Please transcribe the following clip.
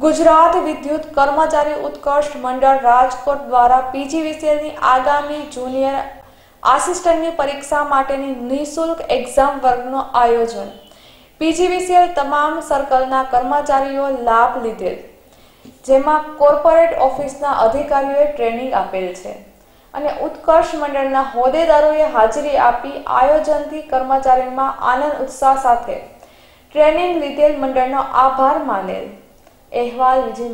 ગુજરાત વિદ્યુત કર્મચારી ઉત્કર્ષ મંડળ રાજકોટ દ્વારા પીજીવીસીએલની આગામી જુનિયર આસિસ્ટન્ટની પરીક્ષા માટેની નિઃશુલ્ક એક્ઝામ વર્ગનું આયોજન. પીજીવીસીએલ તમામ સર્કલના કર્મચારીઓ લાભ લીધેલ, જેમાં કોર્પોરેટ ઓફિસના અધિકારીઓએ ટ્રેનિંગ આપેલ છે અને ઉત્કર્ષ મંડળના હોદ્દેદારોએ હાજરી આપી આયોજનથી કર્મચારીમાં આનંદ ઉત્સાહ સાથે ટ્રેનિંગ લીધેલ મંડળનો આભાર માનેલ. es Val Vijay